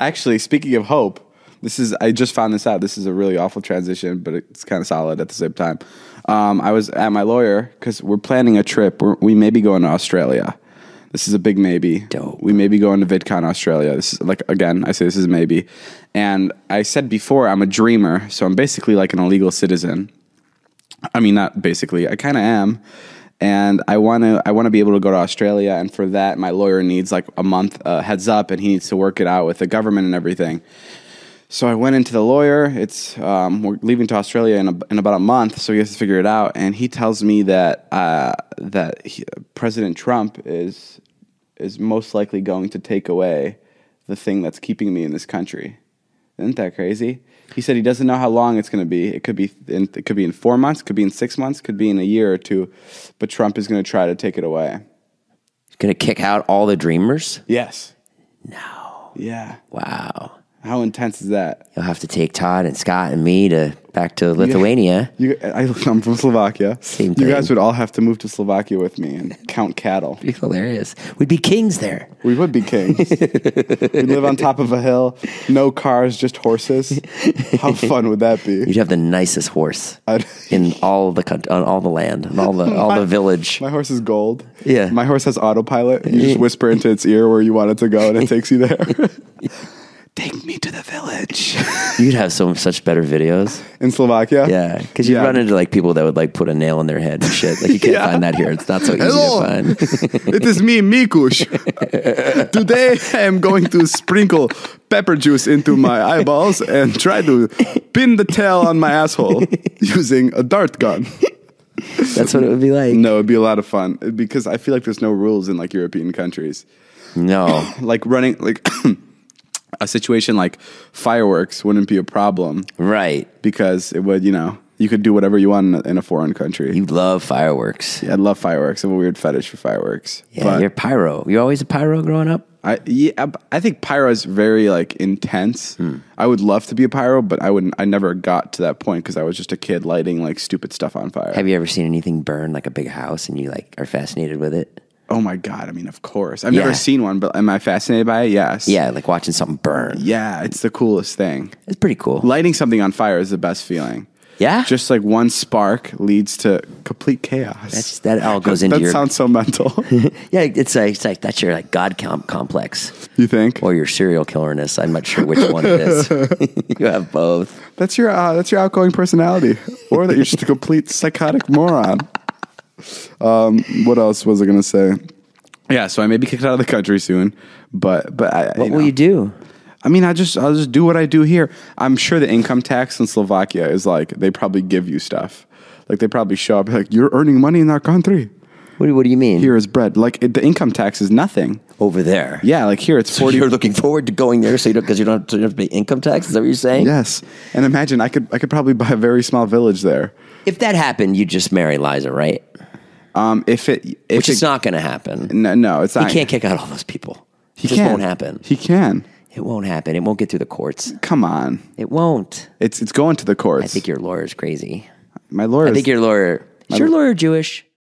Actually, speaking of hope, this is I just found this out. This is a really awful transition, but it's kind of solid at the same time. Um, I was at my lawyer because we're planning a trip. We're, we may be going to Australia. This is a big maybe. Dope. We may be going to VidCon Australia. This is like again, I say this is a maybe. And I said before, I'm a dreamer, so I'm basically like an illegal citizen. I mean, not basically. I kind of am, and I want to. I want to be able to go to Australia, and for that, my lawyer needs like a month uh, heads up, and he needs to work it out with the government and everything. So I went into the lawyer. It's um, we're leaving to Australia in, a, in about a month, so he has to figure it out. And he tells me that uh, that he, President Trump is is most likely going to take away the thing that's keeping me in this country. Isn't that crazy? He said he doesn't know how long it's going to be. It could be in, it could be in four months, could be in six months, could be in a year or two. But Trump is going to try to take it away. He's Gonna kick out all the dreamers? Yes. No. Yeah. Wow. How intense is that? You'll have to take Todd and Scott and me to back to Lithuania. You, I, I'm from Slovakia. Same You guys would all have to move to Slovakia with me and count cattle. Be hilarious. We'd be kings there. We would be kings. We'd live on top of a hill, no cars, just horses. How fun would that be? You'd have the nicest horse I'd- in all the country, on all the land, and all the all the village. My horse is gold. Yeah. My horse has autopilot. You just whisper into its ear where you want it to go, and it takes you there. Take me to the village You'd have so such better videos. in Slovakia. Yeah, because you Yeah. run into like people that would like put a nail in their head and shit. Like you can't Yeah. find that here. It's not so easy Hello. to find. it is me, Mikush. Today I am going to sprinkle pepper juice into my eyeballs and try to pin the tail on my asshole using a dart gun. That's what it would be like. No, it'd be a lot of fun because I feel like there's no rules in like European countries. No, Like running like a situation like fireworks wouldn't be a problem right. because it would, you know, you could do whatever you want in a, in a foreign country. You love fireworks. I love fireworks. I have a weird fetish for fireworks. Yeah, but you're pyro. You always a pyro growing up. I yeah, I think pyro is very like intense. Hmm. I would love to be a pyro, but I wouldn't. I never got to that point because I was just a kid lighting like stupid stuff on fire. Have you ever seen anything burn like a big house and you like are fascinated with it? Oh my god! I mean, of course. I've Yeah. never seen one, but am I fascinated by it? Yes. Yeah, like watching something burn. Yeah, it's the coolest thing. It's pretty cool. Lighting something on fire is the best feeling. Yeah, Just like one spark leads to complete chaos. that's that all goes into that your sounds so mental. yeah. It's like it's like that's your like God com- complex you think? or your serial killerness. I'm not sure which one it is. you have both. That's your uh, that's your outgoing personality, or that you're just a complete psychotic moron. Um, what else was I gonna say? Yeah, so I may be kicked out of the country soon, but but I, What you will know. you do? I mean, I just I'll just do what I do here. I'm sure the income tax in Slovakia is like they probably give you stuff. Like they probably show up like you're earning money in our country. What do, what do you mean? Here is bread. Like it, the income tax is nothing. over there. Yeah, like here it's So forty. you're looking forward to going there, so you don't because you don't have to, you don't have to pay income tax. Is that what you're saying? Yes, and imagine I could I could probably buy a very small village there. If that happened, you'd just marry Liza, right? Um, if it if Which it, is not going to happen. no, no, it's He not. can't kick out all those people. He it just can. won't happen. He can. It won't happen. It won't get through the courts. Come on, It won't. it's it's going to the courts. I think your lawyer's crazy. my lawyer. I think your lawyer. Is your lawyer Jewish?